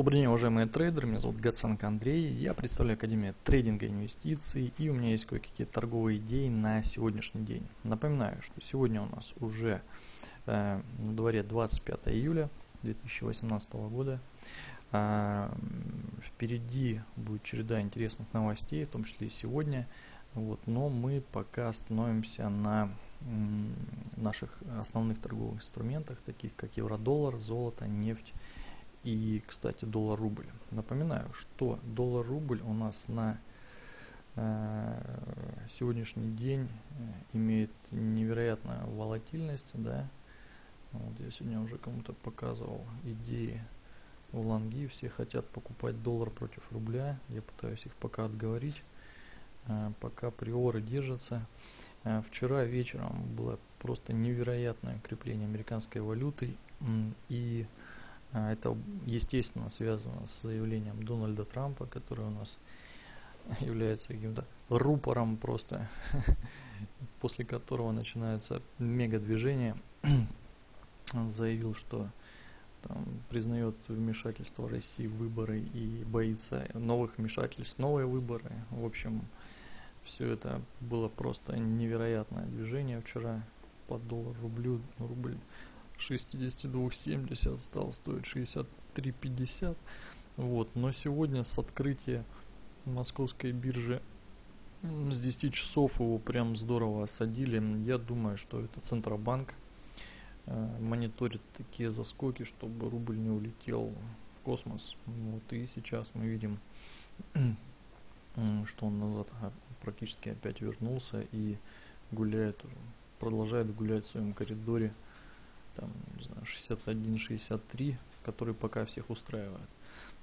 Добрый день, уважаемые трейдеры, меня зовут Гаценко Андрей, я представляю Академию трейдинга и инвестиций и у меня есть кое-какие торговые идеи на сегодняшний день. Напоминаю, что сегодня у нас уже э, на дворе 25 июля 2018 года. Э, впереди будет череда интересных новостей, в том числе и сегодня. Вот, но мы пока остановимся на наших основных торговых инструментах, таких как евро-доллар, золото, нефть и, кстати, доллар-рубль. Напоминаю, что доллар-рубль у нас на э, сегодняшний день э, имеет невероятную волатильность, да. Вот я сегодня уже кому-то показывал идеи в лонги, все хотят покупать доллар против рубля, я пытаюсь их пока отговорить, э, пока приоры держатся. Э, вчера вечером было просто невероятное укрепление американской валюты и а, это, естественно, связано с заявлением Дональда Трампа, который у нас является каким-то рупором просто, после которого начинается мега движение. Он заявил, что там, признает вмешательство России в выборы и боится новых вмешательств, новые выборы. В общем, все это было просто невероятное движение вчера по доллар рублю, рубль 62,70 стал стоить 63,50. Вот, но сегодня с открытия московской биржи с 10 часов его прям здорово осадили. Я думаю, что это Центробанк э, мониторит такие заскоки, чтобы рубль не улетел в космос. Вот, и сейчас мы видим, что он назад практически опять вернулся и гуляет, продолжает гулять в своем коридоре там, не знаю, 61-63, который пока всех устраивает.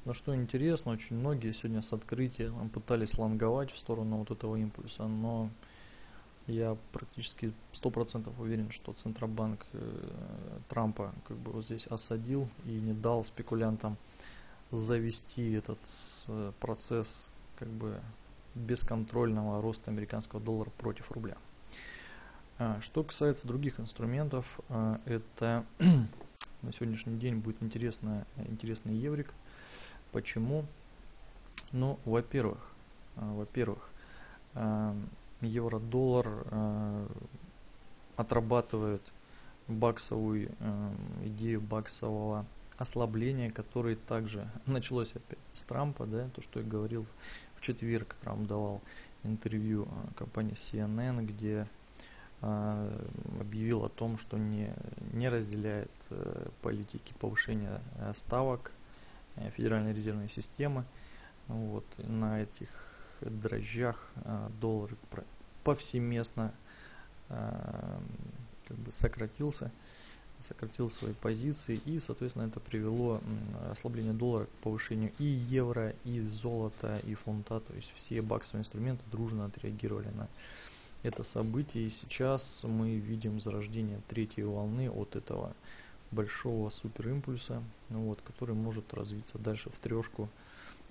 Но что интересно, очень многие сегодня с открытия пытались лонговать в сторону вот этого импульса, но я практически 100% уверен, что Центробанк э, Трампа как бы вот здесь осадил и не дал спекулянтам завести этот э, процесс как бы бесконтрольного роста американского доллара против рубля. А, что касается других инструментов, а, это на сегодняшний день будет интересно, интересный еврик. Почему? Ну, во-первых, а, во-первых, евро-доллар отрабатывает баксовую идею баксового ослабления, которое также началось опять с Трампа, да, то, что я говорил в четверг, Трамп давал интервью компании CNN, где объявил о том, что не, не разделяет э, политики повышения ставок э, Федеральной резервной системы. Вот, на этих дрожжах доллар повсеместно как бы сократился, сократил свои позиции и, соответственно, это привело ослабление доллара к повышению и евро, и золота, и фунта, то есть все баксовые инструменты дружно отреагировали на это событие. И сейчас мы видим зарождение третьей волны от этого большого суперимпульса, вот, который может развиться дальше в трешку.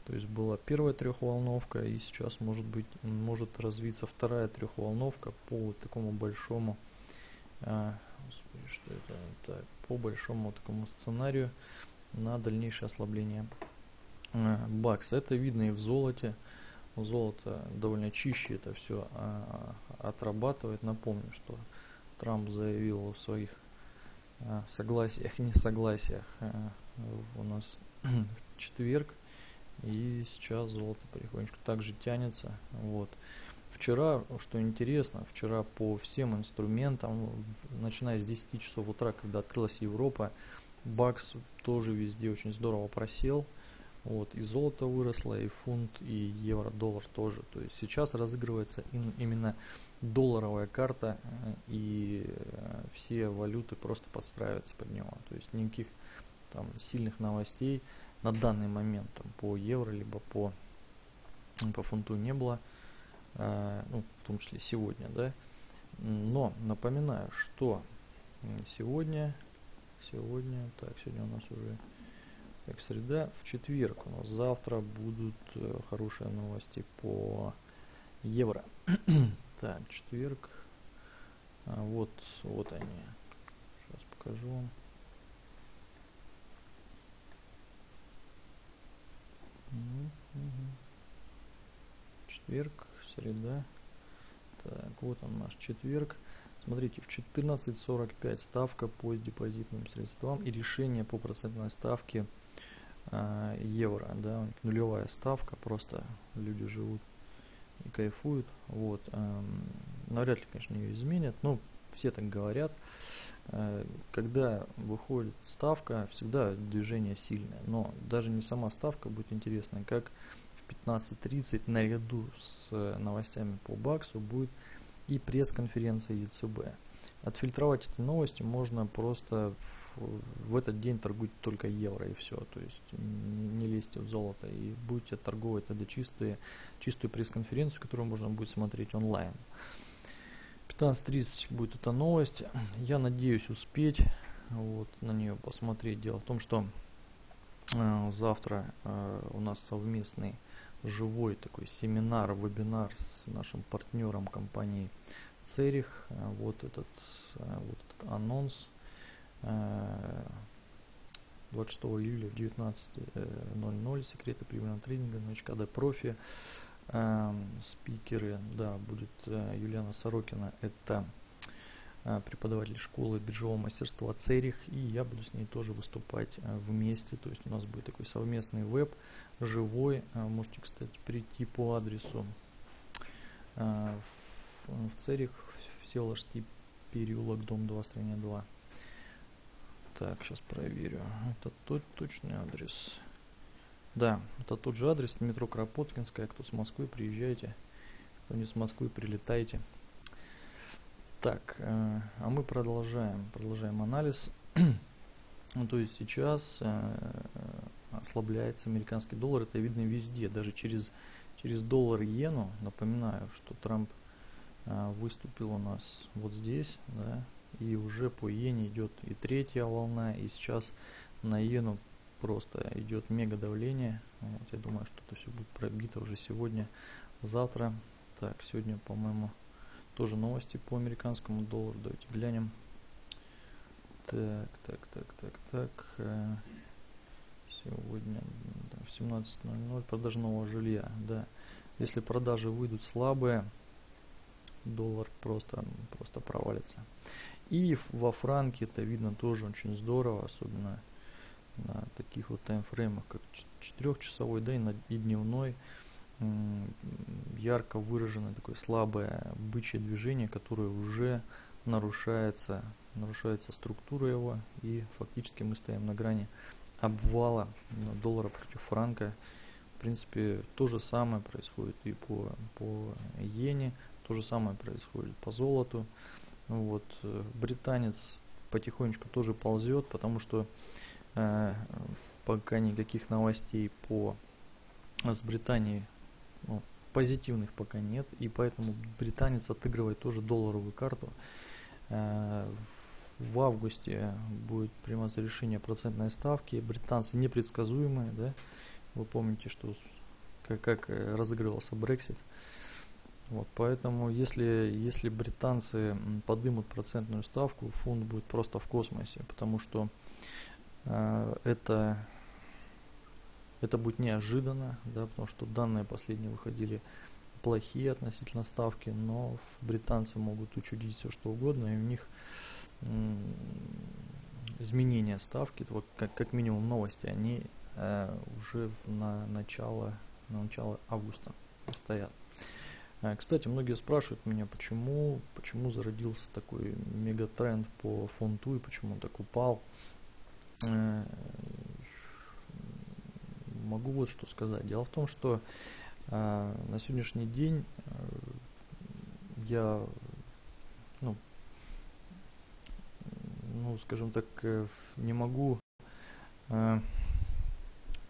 То есть была первая трехволновка, и сейчас может быть может развиться вторая трехволновка по вот такому большому, а, господи, что это, так, по большому такому сценарию на дальнейшее ослабление а, бакса. Это видно и в золоте золото довольно чище это все а, отрабатывает. Напомню, что Трамп заявил в своих а, согласиях, несогласиях а, у нас в четверг. И сейчас золото потихонечку также тянется. Вот. Вчера, что интересно, вчера по всем инструментам, начиная с 10 часов утра, когда открылась Европа, бакс тоже везде очень здорово просел. Вот, и золото выросло, и фунт, и евро, доллар тоже. То есть сейчас разыгрывается именно долларовая карта, э, и э, все валюты просто подстраиваются под него. То есть никаких там сильных новостей на данный момент там, по евро, либо по, по фунту не было, э, ну, в том числе сегодня, да. Но напоминаю, что сегодня, сегодня, так, сегодня у нас уже так, среда в четверг. У нас завтра будут э, хорошие новости по евро. так, четверг. А вот, вот они. Сейчас покажу вам. Ну, четверг, среда. Так, вот он наш четверг. Смотрите, в 14.45 ставка по депозитным средствам и решение по процентной ставке евро. Да, нулевая ставка, просто люди живут и кайфуют. Вот. Навряд ли, конечно, ее изменят, но все так говорят. Э, когда выходит ставка, всегда движение сильное. Но даже не сама ставка будет интересная, как в 15.30 наряду с новостями по Баксу будет и пресс-конференция ЕЦБ. Отфильтровать эти новости можно просто в, в этот день торгуйте только евро и все. То есть не, не лезьте в золото и будете торговать тогда чистые, чистую пресс-конференцию, которую можно будет смотреть онлайн. 15.30 будет эта новость. Я надеюсь успеть вот, на нее посмотреть. Дело в том, что э, завтра э, у нас совместный живой такой семинар, вебинар с нашим партнером компании Церих. Э, вот этот, э, вот этот анонс 26 э, июля в 19.00 секреты прибыльного трейдинга, новичка профи. Спикеры, да, будет Юлиана Сорокина, это преподаватель школы биржевого мастерства Церих, и я буду с ней тоже выступать вместе, то есть у нас будет такой совместный веб, живой, можете, кстати, прийти по адресу в Церих, Всеволожский переулок, дом 2, строение 2. Так, сейчас проверю. Это тот точный адрес. Да, это тот же адрес, метро Кропоткинская. Кто с Москвы, приезжайте. Кто не с Москвы, прилетайте. Так, э, а мы продолжаем, продолжаем анализ. ну, то есть сейчас э, ослабляется американский доллар, это видно везде, даже через, через доллар иену. Напоминаю, что Трамп выступил у нас вот здесь, да, и уже по иене идет и третья волна, и сейчас на иену просто идет мега давление. Вот, я думаю, что это все будет пробито уже сегодня, завтра. Так, сегодня, по-моему, тоже новости по американскому доллару. Давайте глянем. Так, так, так, так, так. Э, сегодня в 17.00 продажа нового жилья. Да. Если продажи выйдут слабые, доллар просто, просто провалится. И во франке это видно тоже очень здорово, особенно на таких вот таймфреймах, как 4-часовой, да и, на, и дневной ярко выраженное такое слабое бычье движение, которое уже нарушается, нарушается структура его, и фактически мы стоим на грани обвала доллара против франка. В принципе, то же самое происходит и по, по иене, то же самое происходит по золоту. Вот, э, британец потихонечку тоже ползет, потому что э, пока никаких новостей по с Британией ну, позитивных пока нет, и поэтому британец отыгрывает тоже долларовую карту. Э, в августе будет приниматься решение процентной ставки. Британцы непредсказуемые, да? Вы помните, что как, как разыгрывался Брексит. Вот, поэтому если, если британцы поднимут процентную ставку, фунт будет просто в космосе, потому что э, это это будет неожиданно, да, потому что данные последние выходили плохие относительно ставки, но британцы могут учудить все что угодно, и у них изменения ставки, вот как, как минимум новости, они э, уже на начало, на начало августа стоят. Э, кстати, многие спрашивают меня, почему, почему зародился такой мегатренд по фунту и почему он так упал. Э, могу вот что сказать. Дело в том, что э, на сегодняшний день э, я, ну, ну, скажем так, э, не могу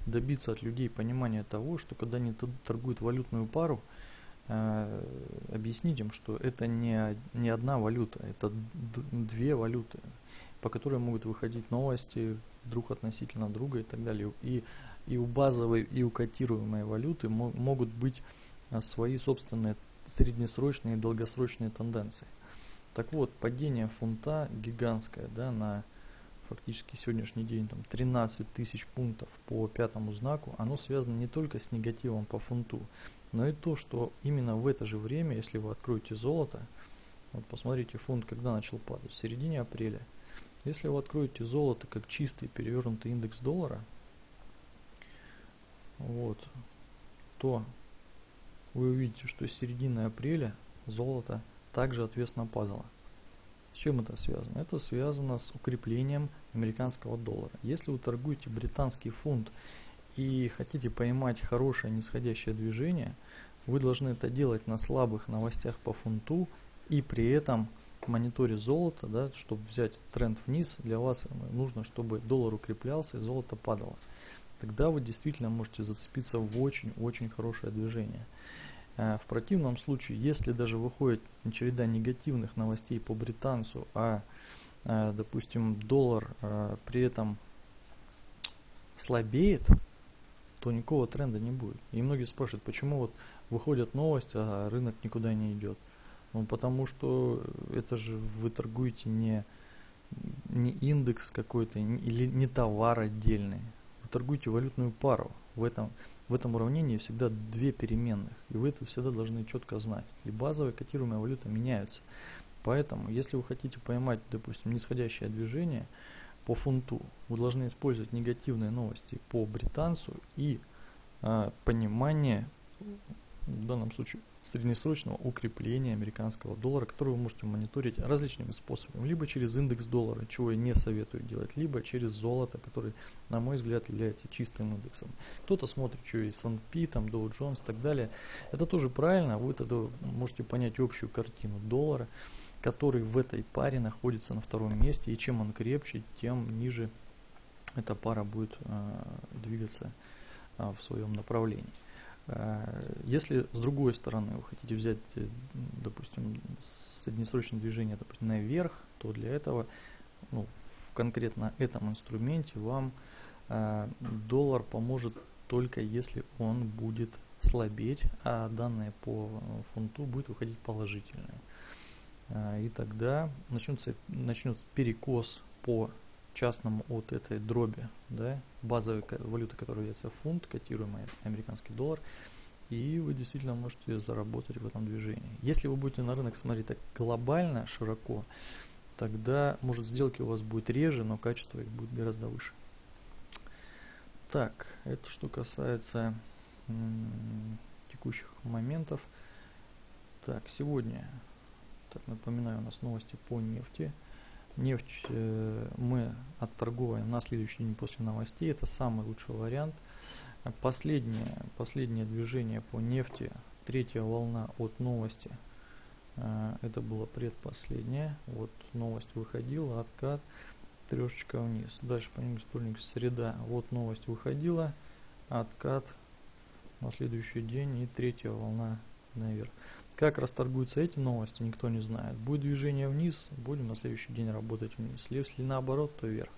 добиться от людей понимания того, что когда они торгуют валютную пару, объяснить им, что это не, не одна валюта, это две валюты, по которым могут выходить новости друг относительно друга и так далее. И и у базовой, и у котируемой валюты могут быть а, свои собственные среднесрочные и долгосрочные тенденции. Так вот, падение фунта гигантское, да, на фактически сегодняшний день там 13 тысяч пунктов по пятому знаку, оно связано не только с негативом по фунту, но и то, что именно в это же время, если вы откроете золото, вот посмотрите фунт, когда начал падать, в середине апреля. Если вы откроете золото как чистый перевернутый индекс доллара, вот, то вы увидите, что с середины апреля золото также ответственно падало. С чем это связано? Это связано с укреплением американского доллара. Если вы торгуете британский фунт и хотите поймать хорошее нисходящее движение, вы должны это делать на слабых новостях по фунту и при этом мониторе золота, да, чтобы взять тренд вниз, для вас нужно, чтобы доллар укреплялся и золото падало. Тогда вы действительно можете зацепиться в очень-очень хорошее движение. Э, в противном случае, если даже выходит череда негативных новостей по британцу, а, э, допустим, доллар э, при этом слабеет, то никакого тренда не будет. И многие спрашивают, почему вот выходят новости, а рынок никуда не идет. Ну, потому что это же вы торгуете не, не индекс какой-то или не товар отдельный. Вы торгуете валютную пару. В этом, в этом уравнении всегда две переменных. И вы это всегда должны четко знать. И базовая котируемая валюта меняются. Поэтому, если вы хотите поймать, допустим, нисходящее движение по фунту, вы должны использовать негативные новости по британцу и а, понимание, в данном случае, среднесрочного укрепления американского доллара, который вы можете мониторить различными способами. Либо через индекс доллара, чего я не советую делать, либо через золото, который, на мой взгляд, является чистым индексом. Кто-то смотрит, что есть S&P, там Dow Jones и так далее. Это тоже правильно, вы тогда можете понять общую картину доллара, который в этой паре находится на втором месте, и чем он крепче, тем ниже эта пара будет э, двигаться э, в своем направлении. Э, если с другой стороны вы хотите взять, допустим, среднесрочное движение допустим, наверх, то для этого ну, в конкретно этом инструменте вам доллар поможет только если он будет слабеть, а данные по фунту будет выходить положительные. Э, и тогда начнется, начнется перекос по частному от этой дроби, да, базовой валюты, которая является фунт, котируемый американский доллар, и вы действительно можете заработать в этом движении. Если вы будете на рынок смотреть так глобально, широко, тогда, может, сделки у вас будет реже, но качество их будет гораздо выше. Так, это что касается текущих моментов. Так, сегодня, так напоминаю, у нас новости по нефти. Нефть э, мы отторговываем на следующий день после новостей. Это самый лучший вариант. Последнее, последнее движение по нефти, третья волна от новости. Э, это было предпоследнее. Вот новость выходила, откат, трешечка вниз. Дальше понедельник, вторник, среда. Вот новость выходила, откат на следующий день и третья волна наверх. Как расторгуются эти новости, никто не знает. Будет движение вниз, будем на следующий день работать вниз. Если наоборот, то вверх.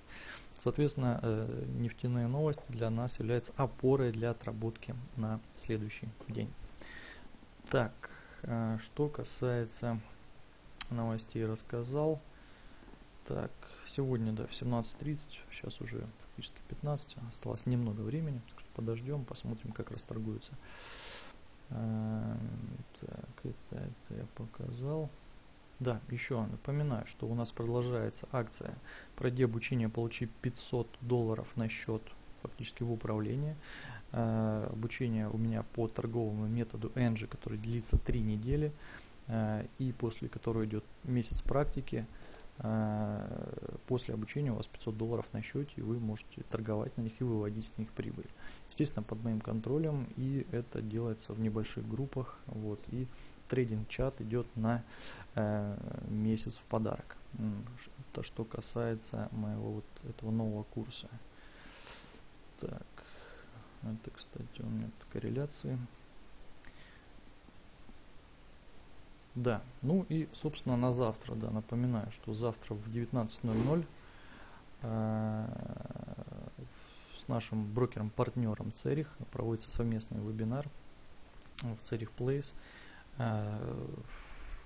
Соответственно, э, нефтяные новости для нас являются опорой для отработки на следующий день. Так, э, что касается новостей рассказал. Так, сегодня, да, в 17.30, сейчас уже фактически 15, осталось немного времени, подождем, посмотрим, как расторгуются. Так, это, это я показал. Да, еще напоминаю, что у нас продолжается акция «Пройди обучение, получи 500 долларов на счет фактически в управление. Э, обучение у меня по торговому методу Engie, который длится 3 недели, э, и после которого идет месяц практики. Э, после обучения у вас 500 долларов на счете, и вы можете торговать на них и выводить с них прибыль. Естественно, под моим контролем, и это делается в небольших группах. Вот, и трейдинг-чат идет на э, месяц в подарок. Это что касается моего вот этого нового курса. Так, это, кстати, у меня тут корреляции. Да, ну и, собственно, на завтра, да, напоминаю, что завтра в 19.00 э, с нашим брокером-партнером Церих проводится совместный вебинар в Церих Place. Э,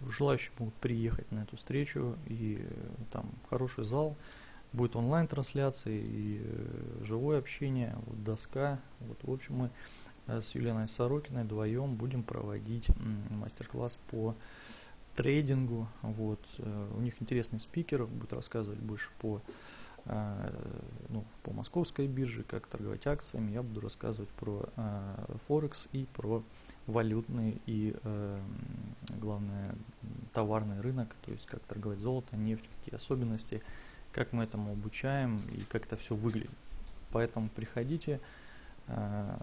желающие могут приехать на эту встречу, и э, там хороший зал, будет онлайн-трансляция и живое общение, вот доска. Вот, в общем, мы с Еленой Сорокиной вдвоем будем проводить мастер-класс по трейдингу. Вот. У них интересный спикер, будет рассказывать больше по ну, по московской бирже, как торговать акциями, я буду рассказывать про Форекс и про валютный и, э, главное, товарный рынок, то есть как торговать золото, нефть, какие особенности, как мы этому обучаем и как это все выглядит. Поэтому приходите, э,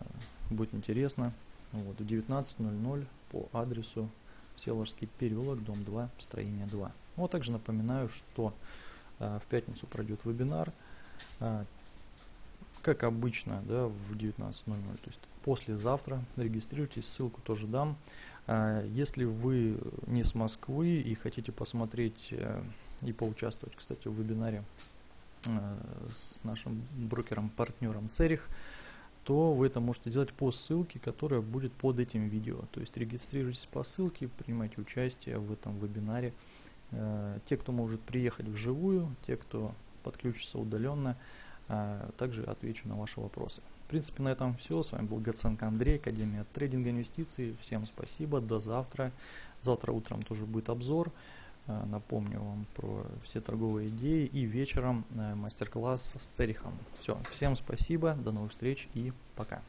будет интересно. Вот, в 19.00 по адресу Селожский переулок, дом 2, строение 2. Вот также напоминаю, что э, в пятницу пройдет вебинар, э, как обычно, да, в 19.00, то есть послезавтра. Регистрируйтесь, ссылку тоже дам. А, если вы не с Москвы и хотите посмотреть э, и поучаствовать, кстати, в вебинаре э, с нашим брокером-партнером Церих, то вы это можете сделать по ссылке, которая будет под этим видео. То есть регистрируйтесь по ссылке, принимайте участие в этом вебинаре. Э, те, кто может приехать вживую, те, кто подключится удаленно, также отвечу на ваши вопросы. В принципе, на этом все. С вами был Гаценко Андрей, Академия трейдинга инвестиций. Всем спасибо, до завтра. Завтра утром тоже будет обзор. Э, напомню вам про все торговые идеи. И вечером э, мастер-класс с Церихом. Все, всем спасибо, до новых встреч и пока.